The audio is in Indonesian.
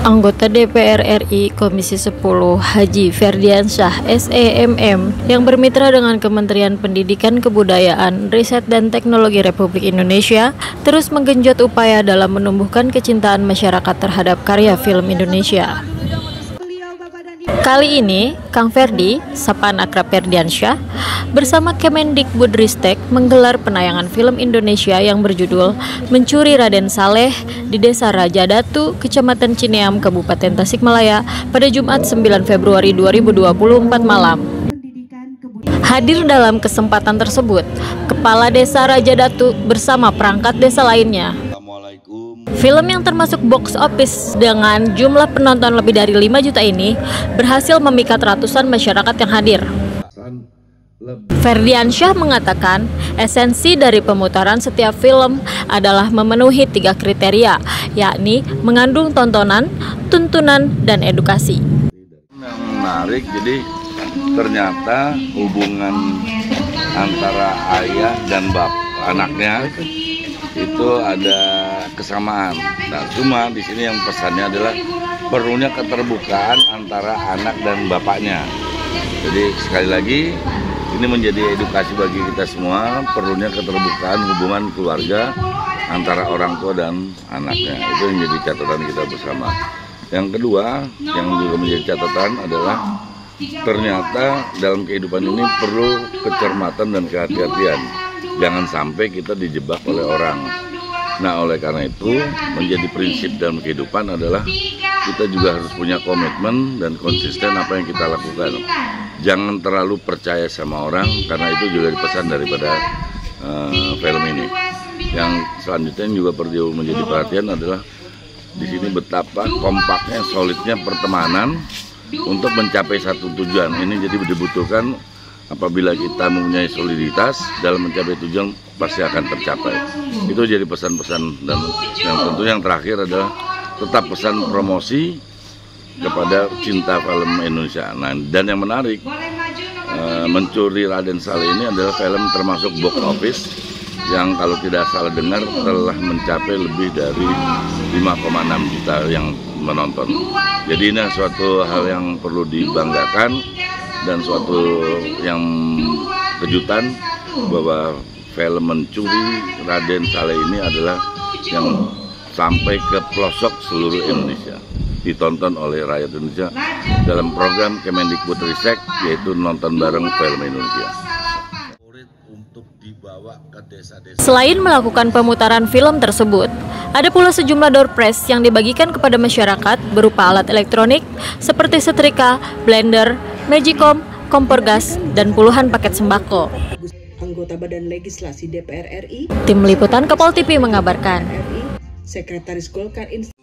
Anggota DPR RI Komisi 10 Haji Ferdiansyah SEMM yang bermitra dengan Kementerian Pendidikan Kebudayaan, Riset dan Teknologi Republik Indonesia terus menggenjot upaya dalam menumbuhkan kecintaan masyarakat terhadap karya film Indonesia. Kali ini, Kang Ferdi, sapaan akrab Ferdiansyah, bersama Kemendikbudristek menggelar penayangan film Indonesia yang berjudul Mencuri Raden Saleh di Desa Raja Datu, Kecamatan Cineam, Kabupaten Tasikmalaya pada Jumat 9 Februari 2024 malam. Hadir dalam kesempatan tersebut, Kepala Desa Raja Datu bersama perangkat desa lainnya Film yang termasuk box office dengan jumlah penonton lebih dari 5 juta ini berhasil memikat ratusan masyarakat yang hadir. Ferdiansyah mengatakan esensi dari pemutaran setiap film adalah memenuhi tiga kriteria, yakni mengandung tontonan, tuntunan, dan edukasi. Yang menarik, jadi ternyata hubungan antara ayah dan bap anaknya itu ada kesamaan. Nah, cuma di sini yang pesannya adalah perlunya keterbukaan antara anak dan bapaknya. Jadi sekali lagi ini menjadi edukasi bagi kita semua perlunya keterbukaan hubungan keluarga antara orang tua dan anaknya. Itu yang menjadi catatan kita bersama. Yang kedua yang juga menjadi catatan adalah ternyata dalam kehidupan ini perlu kecermatan dan kehati-hatian jangan sampai kita dijebak oleh orang. Nah, oleh karena itu menjadi prinsip dalam kehidupan adalah kita juga harus punya komitmen dan konsisten apa yang kita lakukan. Jangan terlalu percaya sama orang karena itu juga dipesan daripada uh, film ini. Yang selanjutnya juga perlu menjadi perhatian adalah di sini betapa kompaknya, solidnya pertemanan untuk mencapai satu tujuan. Ini jadi dibutuhkan apabila kita mempunyai soliditas dalam mencapai tujuan pasti akan tercapai. Itu jadi pesan-pesan dan yang tentu yang terakhir adalah tetap pesan promosi kepada cinta film Indonesia. Nah, dan yang menarik eh, mencuri Raden Saleh ini adalah film termasuk box office yang kalau tidak salah dengar telah mencapai lebih dari 5,6 juta yang menonton. Jadi ini suatu hal yang perlu dibanggakan dan suatu yang kejutan bahwa film mencuri Raden Saleh ini adalah yang sampai ke pelosok seluruh Indonesia ditonton oleh rakyat Indonesia dalam program Kemendikbudristek yaitu nonton bareng film Indonesia. Selain melakukan pemutaran film tersebut, ada pula sejumlah door prize yang dibagikan kepada masyarakat berupa alat elektronik seperti setrika, blender, Magicom, kompor gas, dan puluhan paket sembako. Anggota Badan Legislasi DPR RI, Tim Liputan Kepol TV mengabarkan. Sekretaris Golkar Inst